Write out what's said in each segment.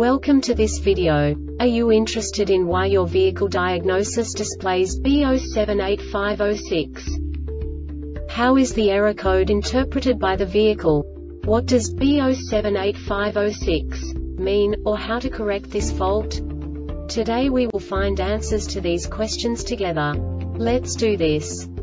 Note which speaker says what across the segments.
Speaker 1: Welcome to this video. Are you interested in why your vehicle diagnosis displays B078506? How is the error code interpreted by the vehicle? What does B078506 mean, or how to correct this fault? Today we will find answers to these questions together. Let's do this.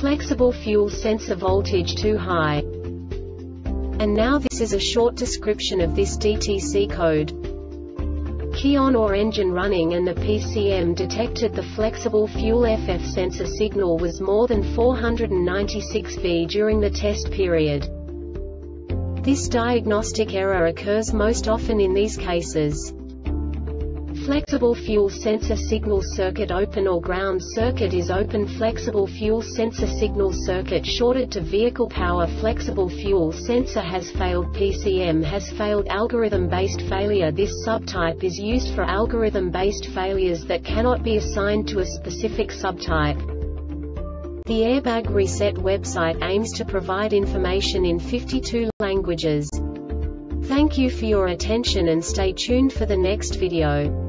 Speaker 1: Flexible fuel sensor voltage too high. And now this is a short description of this DTC code. Key on or engine running and the PCM detected the flexible fuel FF sensor signal was more than 496 V during the test period. This diagnostic error occurs most often in these cases. Flexible fuel sensor signal circuit open or ground circuit is open Flexible fuel sensor signal circuit shorted to vehicle power Flexible fuel sensor has failed PCM has failed Algorithm-based failure This subtype is used for algorithm-based failures that cannot be assigned to a specific subtype. The Airbag Reset website aims to provide information in 52 languages. Thank you for your attention and stay tuned for the next video.